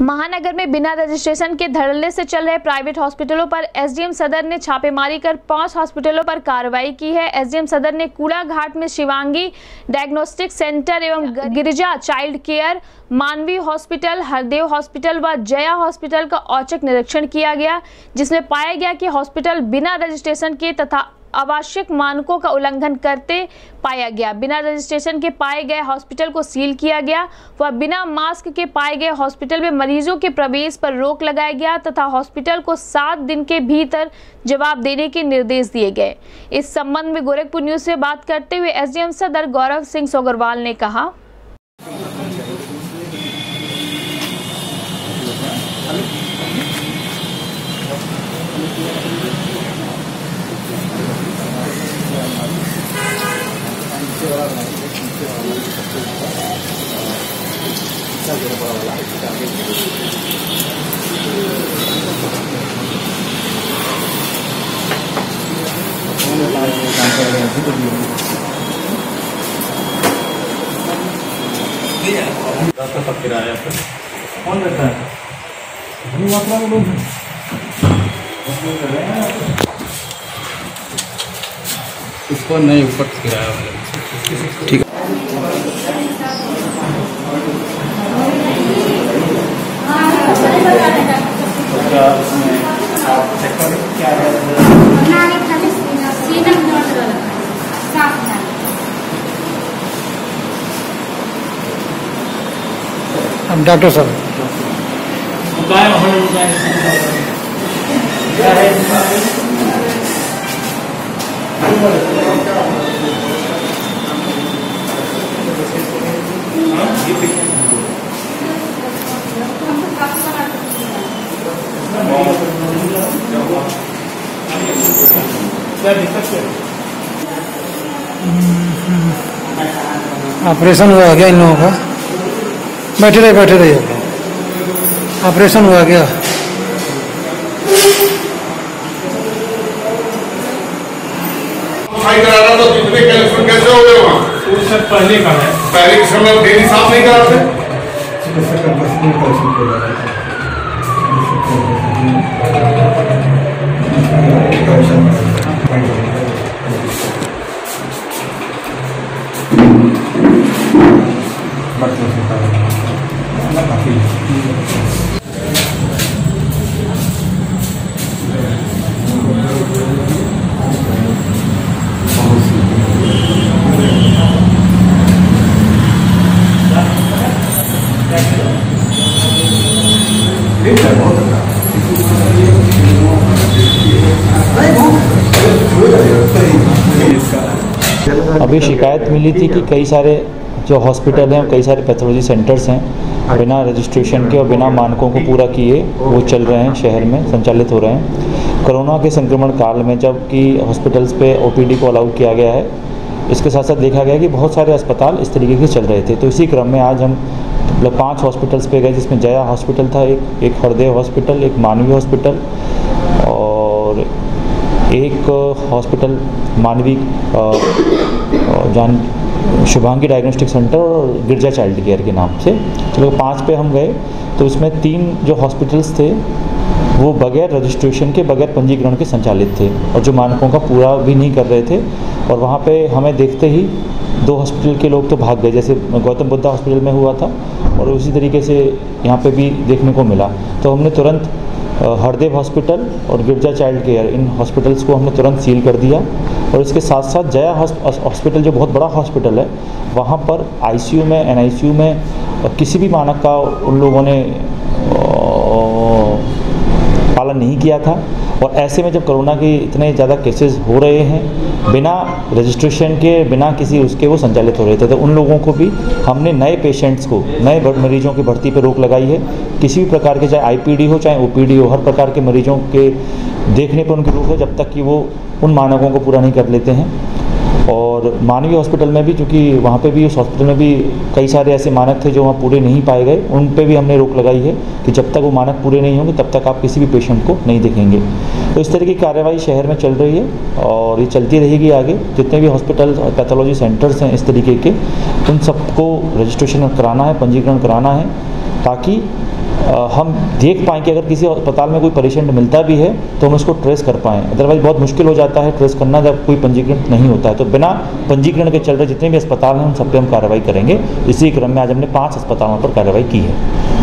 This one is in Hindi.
महानगर में बिना रजिस्ट्रेशन के धड़ल्ले से चल रहे प्राइवेट हॉस्पिटलों पर एसडीएम सदर ने छापेमारी कर पाँच हॉस्पिटलों पर कार्रवाई की है। एसडीएम सदर ने कूड़ा घाट में शिवांगी डायग्नोस्टिक सेंटर एवं Girija child care Manavi hospital Hardev hospital व जया हॉस्पिटल का औचक निरीक्षण किया गया जिसमें पाया गया कि हॉस्पिटल बिना रजिस्ट्रेशन के तथा आवश्यक मानकों का उल्लंघन करते पाया गया। बिना रजिस्ट्रेशन के पाए गए हॉस्पिटल को सील किया गया व बिना मास्क के पाए गए हॉस्पिटल में मरीजों के प्रवेश पर रोक लगाया गया तथा हॉस्पिटल को सात दिन के भीतर जवाब देने के निर्देश दिए गए। इस संबंध में गोरखपुर न्यूज़ से बात करते हुए एसडीएम सदर गौरव सिंह सोगरवाल ने कहा सब किराया कौन रहता है हैं हैं। उसको नहीं ऊपर किराया ठीक उसका उसमें आप चेक करें क्या है नाली खाली सीना सीना में दर्द रहता है साफ़ नाली हम डॉक्टर साहब। गाय ऑपरेशन हुआ क्या इन लोगों का? बैठे रहे बैठे रहिए। ऑपरेशन हुआ क्या? रहा था कितने कलेक्शन कैसे हो गए वहाँ? पहले का है। पहले के समय डेली साफ़ नहीं कराते? अभी शिकायत मिली थी कि कई सारे जो हॉस्पिटल हैं, कई सारे पैथोलॉजी सेंटर्स हैं बिना रजिस्ट्रेशन के और बिना मानकों को पूरा किए वो चल रहे हैं, शहर में संचालित हो रहे हैं। कोरोना के संक्रमण काल में जबकि हॉस्पिटल्स पे ओपीडी को अलाउ किया गया है, इसके साथ साथ देखा गया कि बहुत सारे अस्पताल इस तरीके के चल रहे थे। तो इसी क्रम में आज हम मतलब पाँच हॉस्पिटल्स पे गए, जिसमें जया हॉस्पिटल था, एक एक हरदेव हॉस्पिटल एक मानवी हॉस्पिटल और एक हॉस्पिटल मानवी जान, शुभांगी डायग्नोस्टिक सेंटर और गिरजा चाइल्ड केयर के नाम से। चलो पाँच पे हम गए तो इसमें तीन जो हॉस्पिटल्स थे, वो बगैर रजिस्ट्रेशन के, बगैर पंजीकरण के संचालित थे और जो मानकों का पूरा भी नहीं कर रहे थे। और वहाँ पे हमें देखते ही दो हॉस्पिटल के लोग तो भाग गए, जैसे गौतम बुद्धा हॉस्पिटल में हुआ था और उसी तरीके से यहाँ पे भी देखने को मिला। तो हमने तुरंत हरदेव हॉस्पिटल और गिरजा चाइल्ड केयर इन हॉस्पिटल्स को हमने तुरंत सील कर दिया। और इसके साथ साथ जया हॉस्पिटल जो बहुत बड़ा हॉस्पिटल है, वहाँ पर आईसीयू में एनआईसीयू में अ, किसी भी मानक का उन लोगों ने पालन नहीं किया था। और ऐसे में जब कोरोना के इतने ज़्यादा केसेस हो रहे हैं बिना रजिस्ट्रेशन के बिना किसी उसके वो संचालित हो रहे थे तो उन लोगों को भी हमने नए पेशेंट्स को नए मरीजों की भर्ती पर रोक लगाई है। किसी भी प्रकार के चाहे आईपीडी हो चाहे ओपीडी हो हर प्रकार के मरीजों के देखने पर उनकी रोक है जब तक कि वो उन मानकों को पूरा नहीं कर लेते हैं। और मानवीय हॉस्पिटल में भी, चूँकि वहाँ पे भी, उस हॉस्पिटल में भी कई सारे ऐसे मानक थे जो वहाँ पूरे नहीं पाए गए, उन पे भी हमने रोक लगाई है कि जब तक वो मानक पूरे नहीं होंगे, तब तक आप किसी भी पेशेंट को नहीं देखेंगे। तो इस तरह की कार्रवाई शहर में चल रही है और ये चलती रहेगी आगे। जितने भी हॉस्पिटल और पैथोलॉजी सेंटर्स हैं इस तरीके के, उन सबको रजिस्ट्रेशन कराना है, पंजीकरण कराना है, ताकि हम देख पाएँ कि अगर किसी अस्पताल में कोई पेशेंट मिलता भी है तो हम उसको ट्रेस कर पाएँ। अदरवाइज़ बहुत मुश्किल हो जाता है ट्रेस करना जब कोई पंजीकृत नहीं होता है। तो बिना पंजीकरण के चल रहे जितने भी अस्पताल हैं, उन सब पे हम कार्रवाई करेंगे। इसी क्रम में आज हमने पाँच अस्पतालों पर कार्रवाई की है।